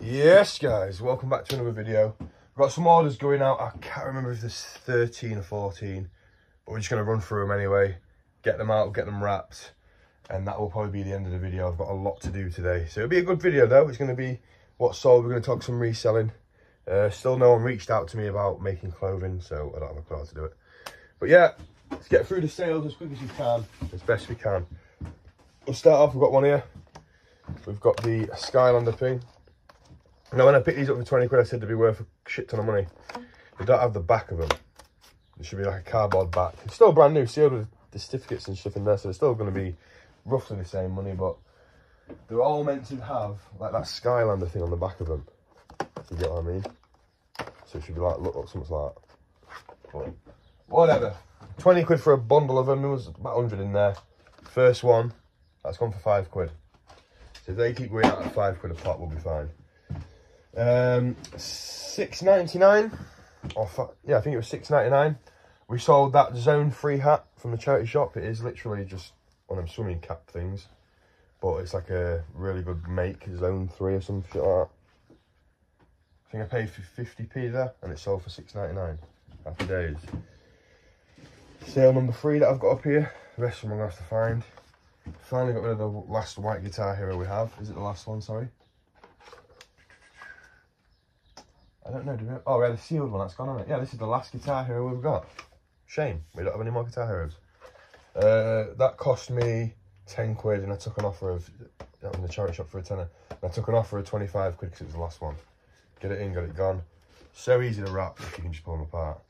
Yes, guys, welcome back to another video. I've got some orders going out. I can't remember if there's 13 or 14, but we're just going to run through them anyway, get them out, get them wrapped, and that will probably be the end of the video. I've got a lot to do today. So it'll be a good video, though. It's going to be what sold. We're going to talk some reselling. Uh, still no one reached out to me about making clothing, so I don't have a how to do it. But yeah, let's get through the sales as quick as you can, as best we can. We'll start off, we've got one here. We've got the Skylander thing. Now, when I picked these up for 20 quid, I said they'd be worth a shit ton of money. They don't have the back of them. It should be like a cardboard back. It's still brand new, sealed with the certificates and stuff in there, so they're still going to be roughly the same money, but they're all meant to have like that Skylander thing on the back of them. You get what I mean? So it should be like, look, look something like that. But whatever. 20 quid for a bundle of them. There was about 100 in there. First one, that's gone for 5 quid. So if they keep going out at 5 quid a pop, we'll be fine. Um, six ninety nine. Or yeah, I think it was six ninety nine. We sold that Zone Three hat from the charity shop. It is literally just one of them swimming cap things, but it's like a really good make Zone Three or some shit like that. I think I paid for fifty p there, and it sold for six ninety nine. Happy days. Sale number three that I've got up here. The rest of them I'm gonna have to find. Finally got rid of the last white guitar hero we have. Is it the last one? Sorry. I don't know, do we have... Oh, we had a sealed one, that's gone on it. Yeah, this is the last Guitar Hero we've got. Shame, we don't have any more Guitar Heroes. Uh, that cost me 10 quid and I took an offer of... That was the charity shop for a tenner. And I took an offer of 25 quid because it was the last one. Get it in, got it gone. So easy to wrap if you can just pull them apart.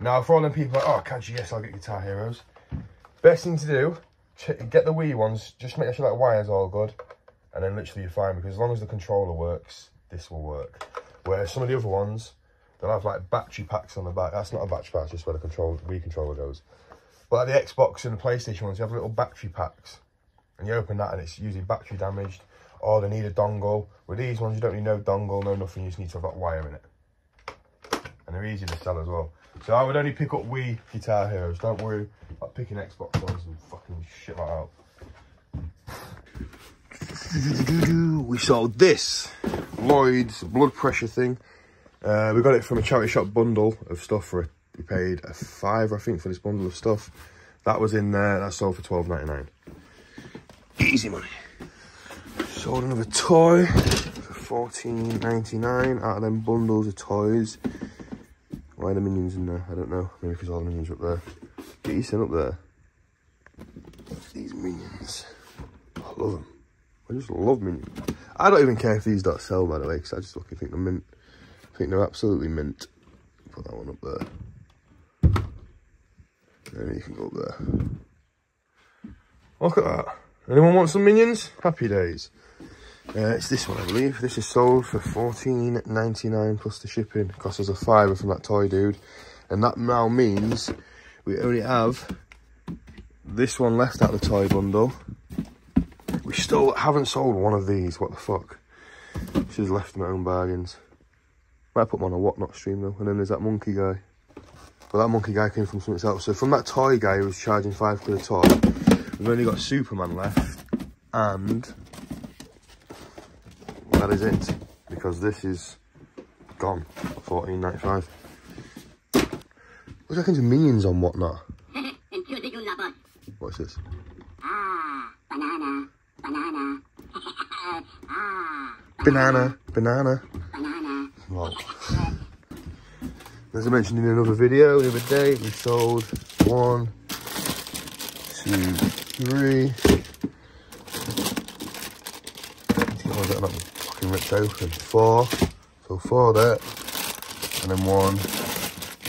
Now, for all them people like, oh, can't you? Yes, I'll get Guitar Heroes. Best thing to do, get the wee ones, just make sure that wire's all good. And then literally you're fine because as long as the controller works, this will work. Whereas some of the other ones, they'll have like battery packs on the back. That's not a battery pack, just where the control Wii controller goes. But like the Xbox and the PlayStation ones, you have little battery packs. And you open that and it's usually battery damaged. Or they need a dongle. With these ones, you don't need no dongle, no nothing. You just need to have that wire in it. And they're easy to sell as well. So I would only pick up Wii Guitar Heroes. Don't worry about picking Xbox ones and fucking shit that. We sold this Lloyd's blood pressure thing. Uh, we got it from a charity shop bundle of stuff for a, we paid a five, I think, for this bundle of stuff. That was in there. That sold for twelve ninety nine. Easy money. Sold another toy for fourteen ninety nine out of them bundles of toys. Why are the minions in there? I don't know. Maybe because all the minions are up there. Get up there. These minions. I love them. I just love minions. I don't even care if these don't sell, by the way, because I just fucking think they're mint. I think they're absolutely mint. Put that one up there. And you can go up there. Look at that. Anyone want some minions? Happy days. Uh, it's this one, I believe. This is sold for fourteen ninety nine plus the shipping. Cost us a fiver from that toy dude. And that now means we only have this one left out of the toy bundle. We still haven't sold one of these. What the fuck? She's left my own bargains. Might put them on a whatnot stream though. And then there's that monkey guy. But that monkey guy came from something else. So from that toy guy who was charging five quid a toy, we've only got Superman left. And that is it. Because this is gone. 14.95. What do you minions on whatnot? What's this? Ah, banana. Banana. Ah. banana. Banana. Banana. Well, as I mentioned in another video the other day, we sold one, two, three. Oh, that fucking ripped open. Four. So four there. And then one,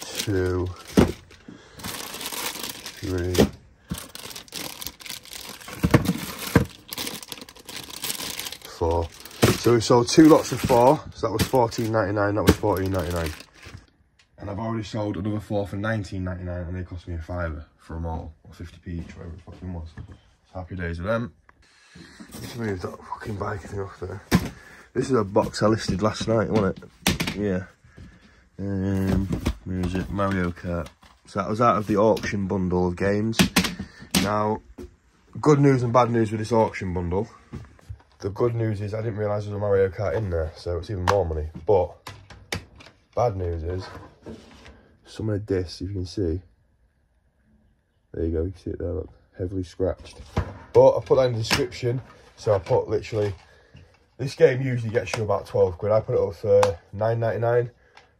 two, three, four. So we sold two lots of four. So that was fourteen ninety nine. That was fourteen ninety nine. And I've already sold another four for nineteen ninety nine, and they cost me a fiver for them all, or fifty p each, whatever it fucking was. So happy days with them. Let's move that fucking bike thing off there. This is a box I listed last night, wasn't it? Yeah. Um, where is it? Mario Kart. So that was out of the auction bundle of games. Now, good news and bad news with this auction bundle the good news is I didn't realise there was a Mario Kart in there, so it's even more money. But bad news is some of the discs, if you can see, there you go, you see it there, look, heavily scratched. But I put that in the description, so I put literally, this game usually gets you about 12 quid. I put it up for 9.99,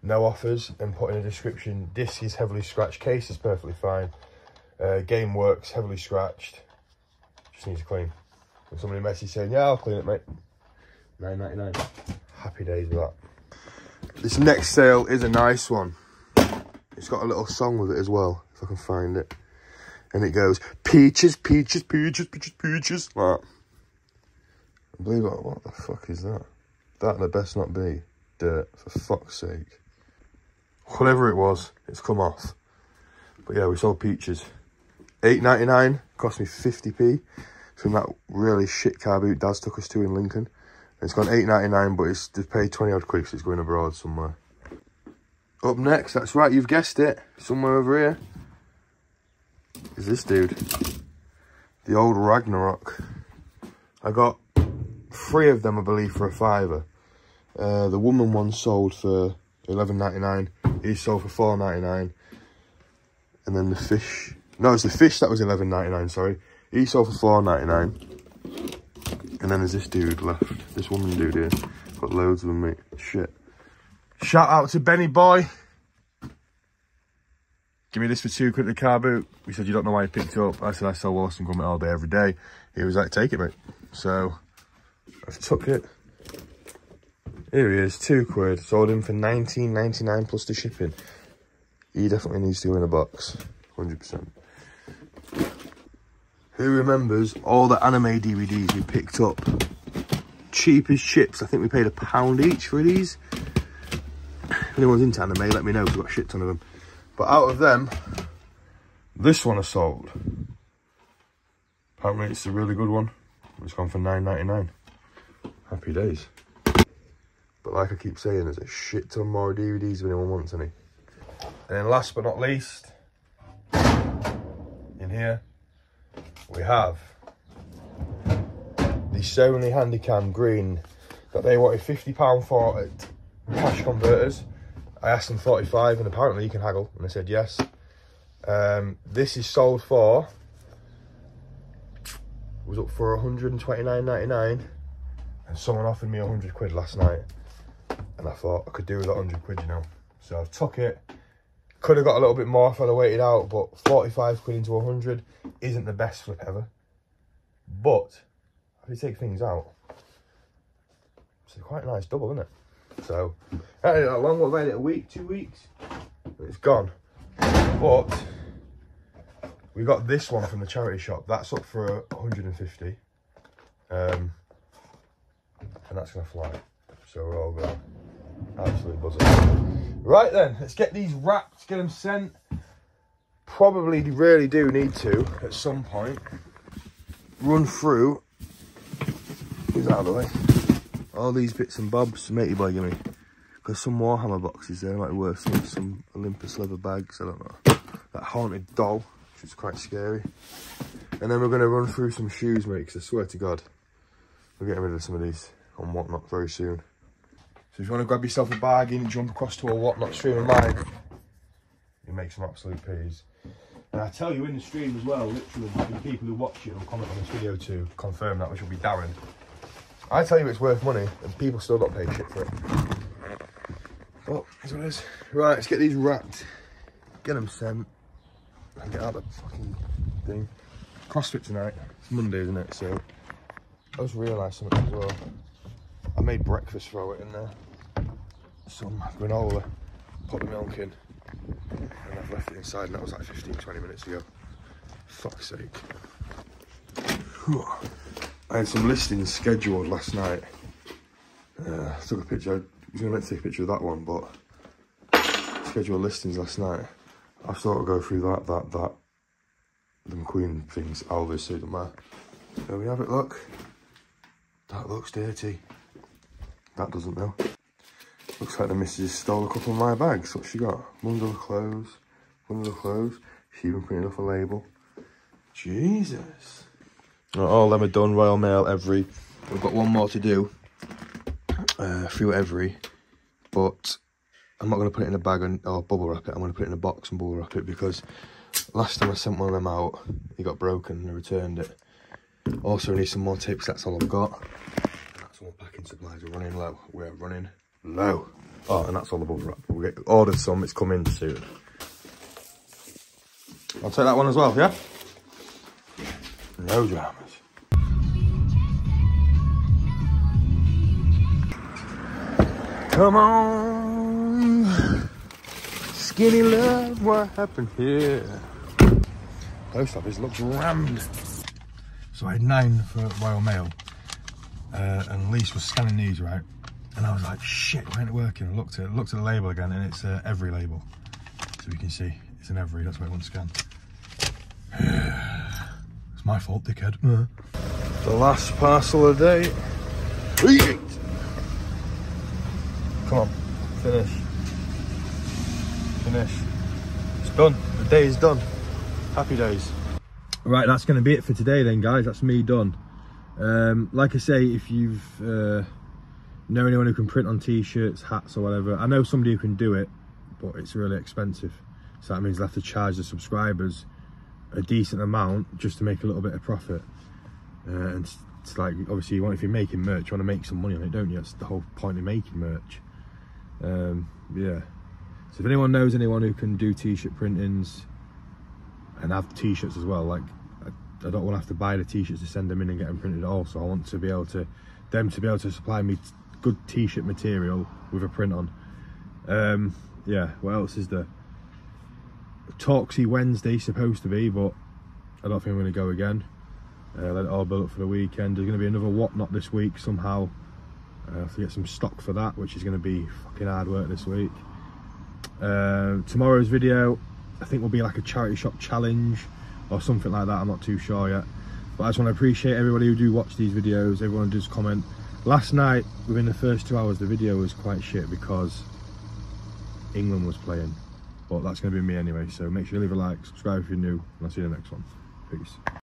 no offers, and put in a description, disc is heavily scratched, case is perfectly fine. Uh, game works, heavily scratched, just needs a clean. And somebody message saying, yeah, I'll clean it, mate. 9.99. Happy days with that. This next sale is a nice one. It's got a little song with it as well, if I can find it. And it goes, peaches, peaches, peaches, peaches, peaches. Like I believe it, what the fuck is that? That the best not be. Dirt, for fuck's sake. Whatever it was, it's come off. But yeah, we sold peaches. Eight ninety nine, cost me 50p from that really shit car boot Daz took us to in Lincoln. It's gone eight ninety nine, but it's to paid twenty odd quid. it's going abroad somewhere. Up next, that's right, you've guessed it. Somewhere over here is this dude, the old Ragnarok. I got three of them, I believe, for a fiver. Uh, the woman one sold for eleven ninety nine. He sold for four ninety nine. And then the fish, no, it's the fish that was eleven ninety nine. Sorry, he sold for four ninety nine. And then there's this dude left. This woman dude here. Got loads of them, mate. Shit. Shout out to Benny Boy. Give me this for two quid the car boot. We said, you don't know why you picked it up. I said, I sell Wallace and Gromit all day, every day. He was like, take it, mate. So, I've took it. Here he is, two quid. Sold him for 19.99 plus the shipping. He definitely needs to go in a box. 100%. Who remembers all the anime DVDs we picked up? Cheap as chips. I think we paid a pound each for these. If anyone's into anime, let me know. We've got a shit ton of them. But out of them, this one I sold. Apparently it's a really good one. It's gone for nine ninety nine. Happy days. But like I keep saying, there's a shit ton more DVDs if anyone wants any. And then last but not least, in here, we have the Sony Handycam Green that they wanted £50 for at cash converters. I asked them 45 and apparently you can haggle and they said yes. Um, this is sold for, was up for 129.99 and someone offered me 100 quid last night and I thought I could do with that 100 quid, you know. So I took it. Could have got a little bit more if I'd have waited out, but 45 quid into 100 isn't the best flip ever. But if you take things out, it's a quite nice double, isn't it? So, ain't that long, about it, a week, two weeks? It's gone. But, we got this one from the charity shop. That's up for 150. Um, and that's going to fly. So we're all going. Absolutely buzzing. Right then, let's get these wrapped, get them sent. Probably really do need to, at some point, run through, who's out of the way, all these bits and bobs, matey boy give me. Because some Warhammer boxes there might be worth some, some Olympus leather bags, I don't know. That haunted doll, which is quite scary. And then we're going to run through some shoes, mate, because I swear to God, we're getting rid of some of these on whatnot very soon. So if you want to grab yourself a bargain, and jump across to a whatnot stream of mine, you make some absolute peas. And I tell you in the stream as well, literally, the people who watch it will comment on this video to confirm that, which will be Darren. I tell you it's worth money, and people still don't pay shit for it. But, that's what it is. Right, let's get these wrapped, get them sent, and get out the fucking thing. CrossFit tonight. It's Monday, isn't it? So, I just realised something as well. I made breakfast, throw it in there. Some granola, put the milk in, and I've left it inside, and that was like 15, 20 minutes ago. Fuck's sake. I had some listings scheduled last night. Uh, I took a picture, I was going to take a picture of that one, but scheduled listings last night. I thought I'd go through that, that, that, the McQueen things, Alvis, so it matter. There we have it, look. That looks dirty. That doesn't though. Looks like the missus stole a couple of my bags. What she got? Bundle of the clothes. Bundle of the clothes. She even printed off a label. Jesus. All them are done Royal Mail Evri we've got one more to do uh, through Evri, but I'm not going to put it in a bag and, or bubble wrap it. I'm going to put it in a box and bubble wrap it because last time I sent one of them out, it got broken and I returned it. Also, need some more tapes. That's all I've got. All packing supplies. We're running low. We're running low. Oh, and that's all the bubble wrap. We ordered some. It's coming soon. I'll take that one as well. Yeah. No dramas. Come on, skinny love, what happened here? Post office looks rammed. So I had nine for Royal Mail, uh, and Lise was scanning these right, and I was like, shit, why ain't it working? I looked at looked at the label again, and it's uh, Evri label, so you can see it's an Evri. That's why I want to scan. it's my fault, dickhead. Uh. The last parcel of the day. Come on, finish. Finish. It's done. The day is done. Happy days. Right, that's going to be it for today then, guys. That's me done. Um, like I say, if you've uh, know anyone who can print on t-shirts, hats or whatever, I know somebody who can do it, but it's really expensive. So that means they'll have to charge the subscribers a decent amount just to make a little bit of profit. Uh, and it's like, obviously, you want if you're making merch, you want to make some money on it, don't you? That's the whole point of making merch um, yeah so if anyone knows anyone who can do t-shirt printings and have t-shirts as well like I, don't want to have to buy the t-shirts to send them in and get them printed at all. So I want to be able to them to be able to supply me good t-shirt material with a print on. Um, yeah what else is there? Talksy Wednesday supposed to be but I don't think I'm going to go again. Uh, let it all build up for the weekend. There's going to be another whatnot this week somehow. I have to get some stock for that, which is going to be fucking hard work this week. Uh, tomorrow's video, I think will be like a charity shop challenge or something like that. I'm not too sure yet. But I just want to appreciate everybody who do watch these videos, everyone who does comment. Last night, within the first two hours, the video was quite shit because England was playing. But that's going to be me anyway. So make sure you leave a like, subscribe if you're new, and I'll see you in the next one. Peace.